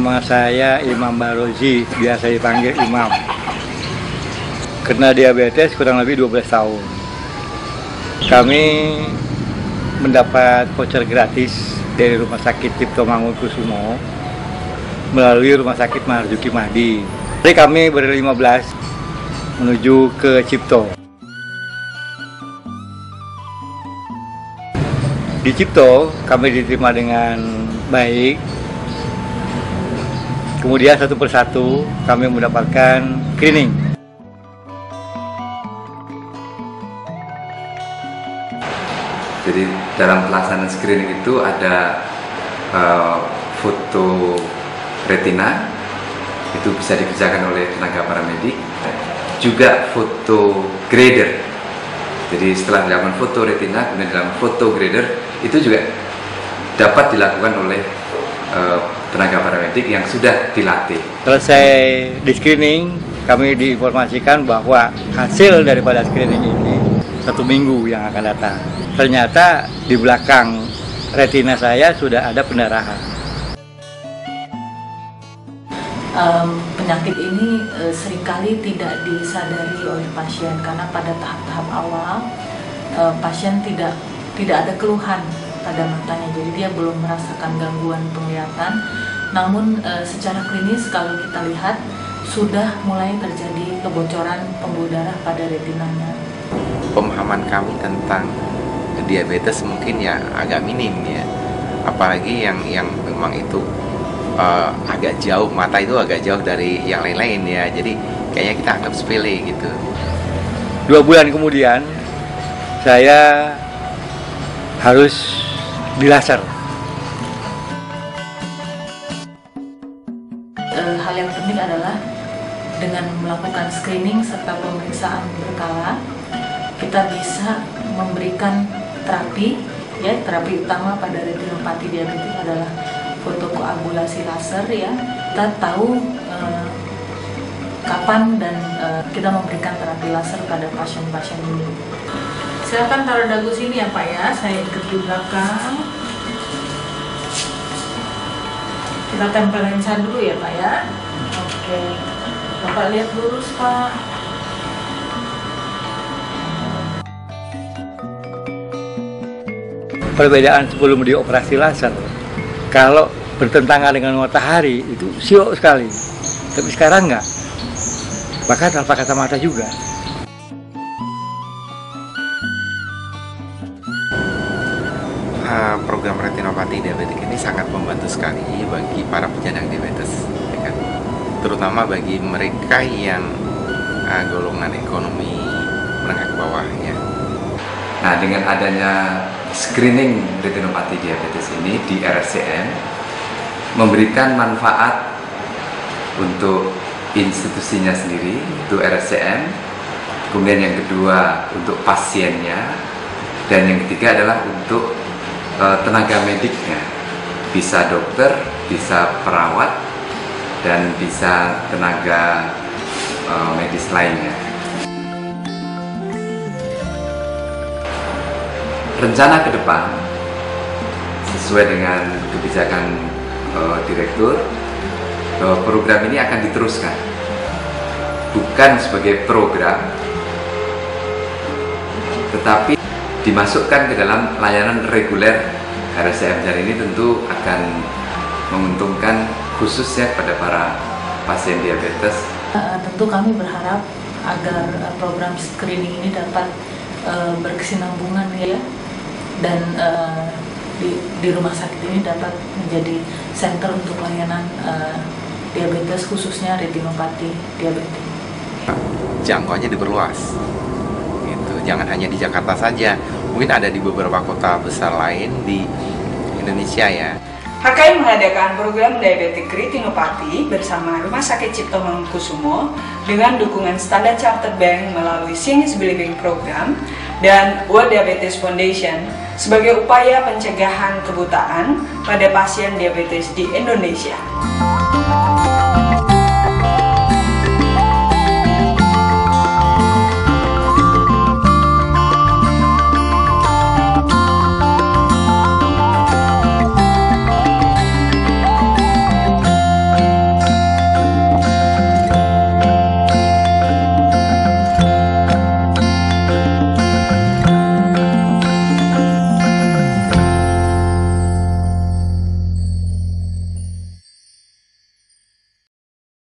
Nama saya Imam Barozi, biasa dipanggil Imam. Kena diabetes kurang lebih 12 tahun. Kami mendapat voucher gratis dari Rumah Sakit Cipto Mangunkusumo melalui Rumah Sakit Marzuki Mahdi. Jadi kami ber-15 menuju ke Cipto. Di Cipto kami diterima dengan baik. Kemudian satu persatu kami mendapatkan screening. Jadi dalam pelaksanaan screening itu ada uh, foto retina itu bisa dikerjakan oleh tenaga paramedik, juga foto grader. Jadi setelah dilakukan foto retina kemudian dalam foto grader itu juga dapat dilakukan oleh uh, tenaga paramedik yang sudah dilatih. Selesai di screening, kami diinformasikan bahwa hasil daripada screening ini satu minggu yang akan datang. Ternyata di belakang retina saya sudah ada pendarahan. Um, penyakit ini uh, sering kali tidak disadari oleh pasien karena pada tahap-tahap awal uh, pasien tidak tidak ada keluhan pada matanya, jadi dia belum merasakan gangguan penglihatan. Namun uh, secara klinis kalau kita lihat sudah mulai terjadi kebocoran pembuluh darah pada retinanya. Pemahaman kami tentang diabetes mungkin ya agak minim ya, apalagi yang yang memang itu uh, agak jauh mata itu agak jauh dari yang lain-lain ya, jadi kayaknya kita anggap sepele gitu. Dua bulan kemudian saya harus dilaser. Uh, hal yang penting adalah dengan melakukan screening serta pemeriksaan berkala, kita bisa memberikan terapi ya terapi utama pada retinopati diabetes adalah fotokoagulasi laser ya kita tahu uh, kapan dan uh, kita memberikan terapi laser pada pasien-pasien ini silakan taruh dagu sini ya pak ya saya ikut di belakang kita tempelin lensa dulu ya pak ya oke bapak lihat lurus pak Perbedaan sebelum dioperasi laser, kalau bertentangan dengan matahari itu siok sekali. Tapi sekarang enggak. Bahkan tanpa kacamata juga. Program retinopati diabetik ini sangat membantu sekali bagi para penyandang diabetes, ya kan? terutama bagi mereka yang uh, golongan ekonomi menengah ke bawah ya. Nah, dengan adanya screening retinopati diabetes ini di RSCM memberikan manfaat untuk institusinya sendiri, itu RSCM, kemudian yang kedua untuk pasiennya, dan yang ketiga adalah untuk tenaga mediknya, bisa dokter, bisa perawat, dan bisa tenaga e, medis lainnya. rencana ke depan sesuai dengan kebijakan uh, direktur program ini akan diteruskan bukan sebagai program tetapi dimasukkan ke dalam layanan reguler RSCM dan ini tentu akan menguntungkan khususnya pada para pasien diabetes. Uh, tentu kami berharap agar uh, program screening ini dapat uh, berkesinambungan ya dan uh, di, di rumah sakit ini dapat menjadi center untuk layanan uh, diabetes khususnya retinopati diabetes. Jangkauannya diperluas, gitu. Jangan hanya di Jakarta saja, mungkin ada di beberapa kota besar lain di Indonesia ya. HKI mengadakan program diabetik retinopati bersama Rumah Sakit Cipto Mangunkusumo dengan dukungan Standard Chartered Bank melalui Seniors Believing Program dan World Diabetes Foundation sebagai upaya pencegahan kebutaan pada pasien diabetes di Indonesia.